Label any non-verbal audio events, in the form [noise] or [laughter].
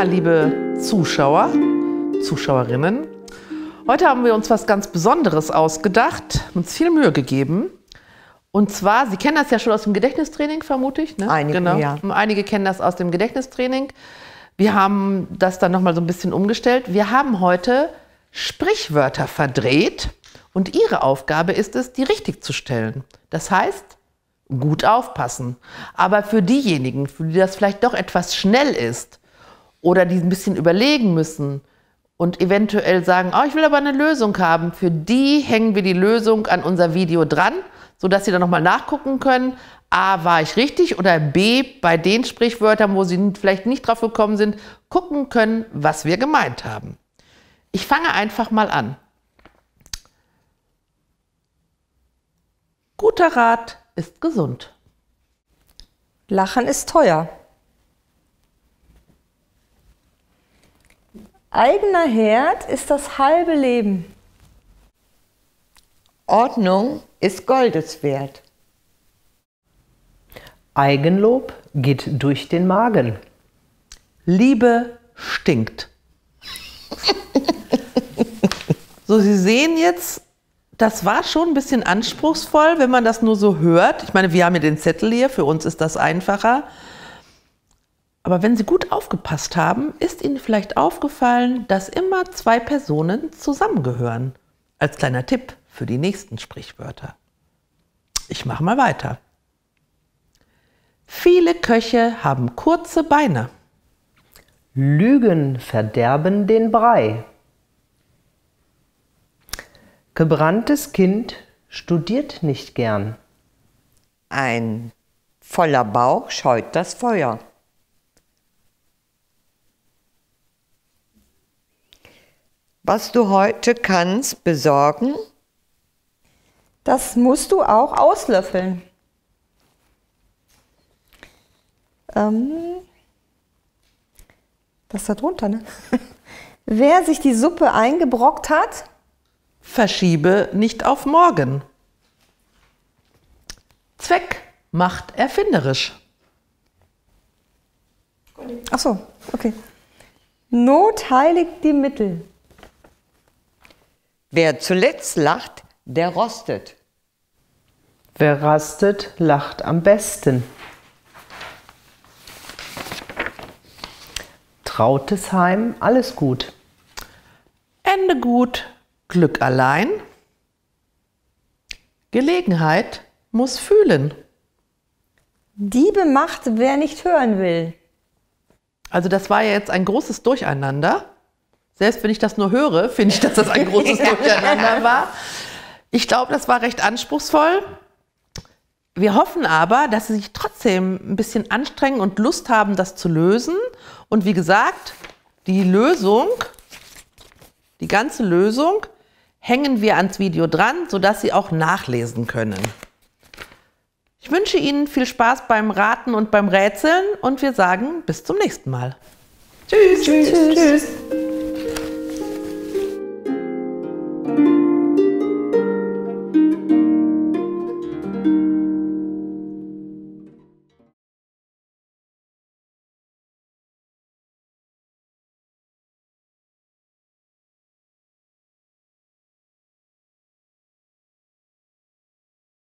Ja, liebe Zuschauer, Zuschauerinnen, heute haben wir uns was ganz Besonderes ausgedacht, uns viel Mühe gegeben. Und zwar, Sie kennen das ja schon aus dem Gedächtnistraining, vermute ich. Ne? Einige, genau. ja. Einige kennen das aus dem Gedächtnistraining. Wir haben das dann nochmal so ein bisschen umgestellt. Wir haben heute Sprichwörter verdreht und Ihre Aufgabe ist es, die richtig zu stellen. Das heißt, gut aufpassen. Aber für diejenigen, für die das vielleicht doch etwas schnell ist oder die ein bisschen überlegen müssen und eventuell sagen, oh, ich will aber eine Lösung haben, für die hängen wir die Lösung an unser Video dran, sodass sie dann nochmal nachgucken können, A, war ich richtig oder B, bei den Sprichwörtern, wo sie vielleicht nicht drauf gekommen sind, gucken können, was wir gemeint haben. Ich fange einfach mal an. Guter Rat ist gesund. Lachen ist teuer. Eigener Herd ist das halbe Leben. Ordnung ist Goldes wert. Eigenlob geht durch den Magen. Liebe stinkt. [laughs] so, Sie sehen jetzt, das war schon ein bisschen anspruchsvoll, wenn man das nur so hört. Ich meine, wir haben ja den Zettel hier, für uns ist das einfacher. Aber wenn Sie gut aufgepasst haben, ist Ihnen vielleicht aufgefallen, dass immer zwei Personen zusammengehören. Als kleiner Tipp für die nächsten Sprichwörter. Ich mache mal weiter. Viele Köche haben kurze Beine. Lügen verderben den Brei. Gebranntes Kind studiert nicht gern. Ein voller Bauch scheut das Feuer. Was du heute kannst besorgen, Das musst du auch auslöffeln. Ähm, das da drunter, ne? [laughs] Wer sich die Suppe eingebrockt hat, Verschiebe nicht auf morgen. Zweck macht erfinderisch. ach so, okay. Not heiligt die Mittel. Wer zuletzt lacht, der rostet. Wer rastet, lacht am besten. Trautes Heim, alles gut. Ende gut, Glück allein. Gelegenheit muss fühlen. Diebe macht, wer nicht hören will. Also das war ja jetzt ein großes Durcheinander. Selbst wenn ich das nur höre, finde ich, dass das ein großes [laughs] Durcheinander war. Ich glaube, das war recht anspruchsvoll. Wir hoffen aber, dass Sie sich trotzdem ein bisschen anstrengen und Lust haben, das zu lösen. Und wie gesagt, die Lösung, die ganze Lösung, hängen wir ans Video dran, sodass Sie auch nachlesen können. Ich wünsche Ihnen viel Spaß beim Raten und beim Rätseln und wir sagen bis zum nächsten Mal. Tschüss. Tschüss. Tschüss.